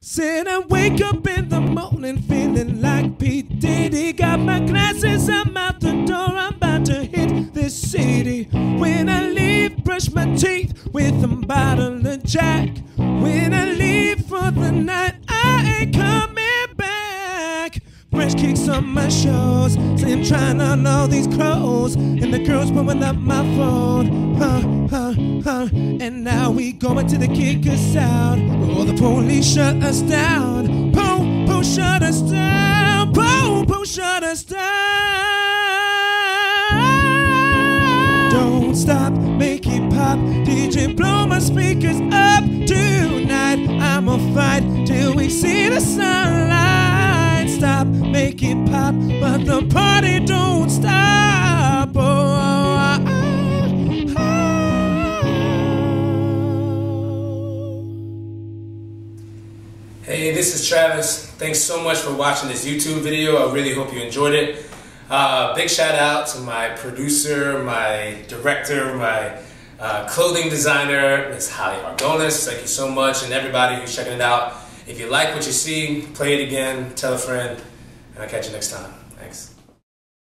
Said I wake up in the morning feeling like P. Diddy. Got my glasses, I'm out the door, I'm about to hit this city. When I leave, brush my teeth with a bottle of Jack. When I leave for the night, I ain't coming back. Fresh kicks on my shoes, I'm trying on all these clothes, and the girls blowing up my phone. Huh, huh, huh. And now we going to the kick us out. Police shut us down. Boom, boom, shut us down. Boom, boom, shut us down. Don't stop, make it pop. DJ, blow my speakers up tonight. I'ma fight till we see the sunlight. Stop, make it pop, but the party don't Hey, this is Travis. Thanks so much for watching this YouTube video. I really hope you enjoyed it. Uh, big shout out to my producer, my director, my uh, clothing designer, Miss Holly Argonis. Thank you so much, and everybody who's checking it out. If you like what you see, play it again, tell a friend, and I'll catch you next time.